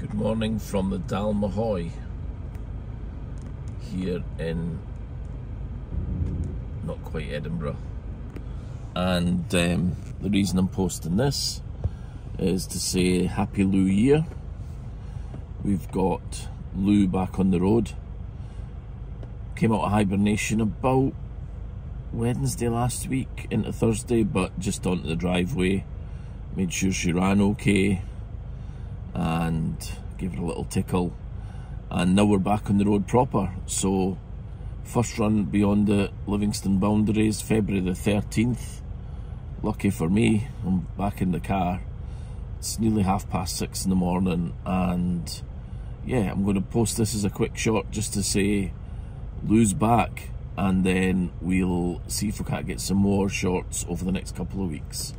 Good morning from the Dalmahoy here in not quite Edinburgh. And um, the reason I'm posting this is to say Happy Loo Year. We've got Loo back on the road. Came out of hibernation about Wednesday last week into Thursday, but just onto the driveway. Made sure she ran okay and gave her a little tickle. And now we're back on the road proper. So, first run beyond the Livingston boundaries, February the 13th. Lucky for me, I'm back in the car. It's nearly half past six in the morning, and yeah, I'm going to post this as a quick shot just to say Loo's back, and then we'll see if we can't get some more shorts over the next couple of weeks.